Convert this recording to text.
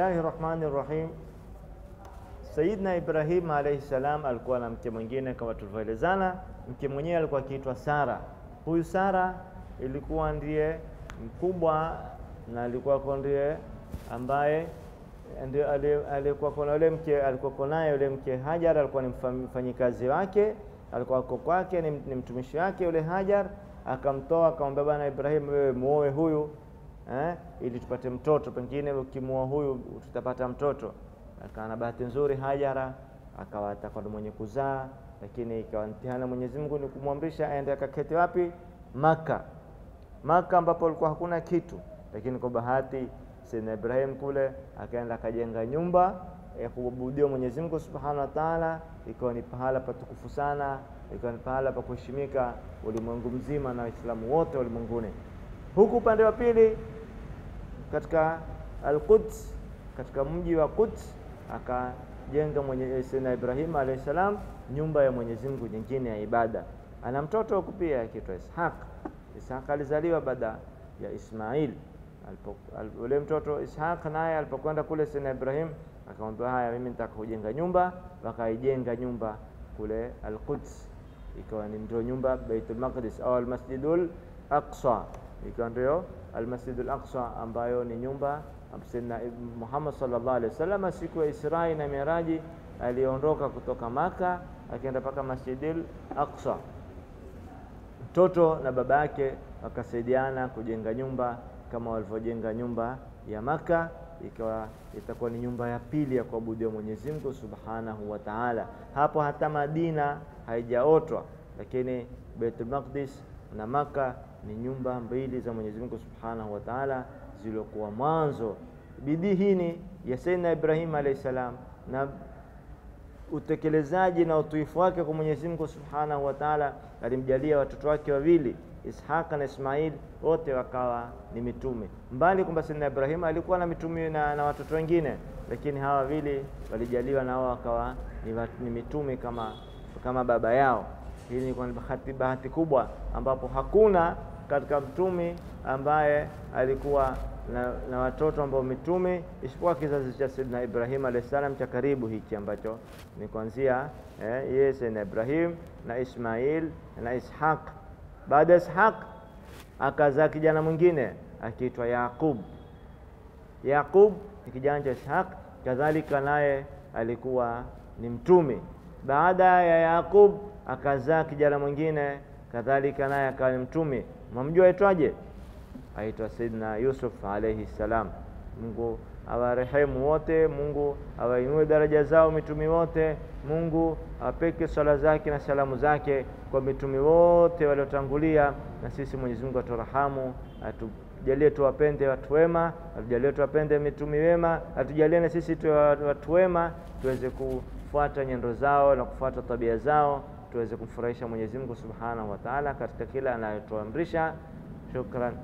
Bismillahi rahmani rahim. Saidna Ibrahim alayhi salam alikuwa na mke mwingine kama tulivyoelezana. Mke mwenyewe alikuwa akiitwa Sara. Huyu Sara ilikuwa ndiye mkubwa na alikuwa ndiye ambaye ndio alikuwa kuna yule mke alikuwa naye yule mke Hajar, alikuwa ni mfanyikazi wake, alikuwa kwake, ni, ni mtumishi wake yule Hajar. Akamtoa akamwambia, bwana Ibrahim, wewe muoe huyu eh, ili tupate mtoto, pengine ukimua huyu tutapata mtoto. Akawa na bahati nzuri Hajara akawa atakuwa mwenye kuzaa, lakini ikawa mtihani Mwenyezi Mungu ni kumwamrisha aende akaketi wapi? Maka, Maka ambapo alikuwa hakuna kitu, lakini kwa bahati Sayyidina Ibrahim kule akaenda akajenga nyumba ya kuabudiwa Mwenyezi Mungu Subhanahu wa Ta'ala, ikawa ni pahala patukufu sana, ikawa ni pahala pa kuheshimika ulimwengu mzima na Waislamu wote ulimwenguni. Huku upande wa pili katika Al-Quds, katika mji wa Quds akajenga mwenye Sayyidina Ibrahim alayhi salam nyumba ya Mwenyezi Mungu nyingine ya ibada. Ana mtoto huku pia akiitwa Ishaq. Ishaq alizaliwa baada ya Ismail. Ule mtoto Ishaq naye alipokwenda kule Sayyidina Ibrahim akamwambia, haya, mimi nitaka kujenga nyumba. Wakaijenga nyumba kule Al-Quds, ikawa ni ndio nyumba Baitul Maqdis au Al-Masjidul Aqsa, ikawa ndio Al-Masjidul Aqsa ambayo ni nyumba Sayyidina Muhammad sallallahu alaihi wasallam siku ya Israi na Miraji aliondoka kutoka Maka akienda mpaka Masjidil Aqsa. Mtoto na baba yake wakasaidiana kujenga nyumba kama walivyojenga nyumba ya Maka, ikawa itakuwa ni nyumba ya pili ya kuabudiwa Mwenyezi Mungu Subhanahu wa Ta'ala. Hapo hata Madina haijaotwa, lakini Baitul Maqdis na Maka ni nyumba mbili za Mwenyezi Mungu Subhanahu wa Ta'ala zilizokuwa mwanzo. Bidii hii ya Sayyidina Ibrahim alayhi salam na utekelezaji na utuifu wake kwa Mwenyezi Mungu Subhanahu wa Ta'ala, alimjalia watoto wake wawili Ishaq na Ismail, wote wakawa ni mitume. Mbali kwamba Sayyidina Ibrahim alikuwa na mitume na, na watoto wengine, lakini hawa wawili walijaliwa na wao wakawa ni, ni mitume kama, kama baba yao. Hii ni bahati, bahati kubwa ambapo hakuna katika mtumi ambaye alikuwa na, na watoto ambao mitume isipokuwa kizazi cha sidna Ibrahim alayhi salam cha karibu hiki ambacho ni kuanzia eh, yeye Saidina Ibrahim na Ismail na Ishaq. Baada ya Ishaq akazaa kijana mwingine akiitwa Yaqub. Yaqub ni kijana cha Ishaq, kadhalika naye alikuwa ni mtume. Baada ya Yaqub akazaa kijana mwingine kadhalika naye akawa ni mtume. Mamjua aitwaje? Aitwa saidna Yusuf alayhi salam. Mungu awarehemu wote, Mungu awainue daraja zao mitumi wote, Mungu apeke swala zake na salamu zake kwa mitumi wote waliotangulia, na sisi Mwenyezi Mungu aturahamu, atujalie tuwapende watu wema, atujalie tuwapende mitume wema, atujalie na sisi tuwe watu wema, tuweze kufuata nyendo zao na kufuata tabia zao, tuweze kumfurahisha Mwenyezi Mungu Subhanahu wa Ta'ala katika kila anayotuamrisha. Shukran.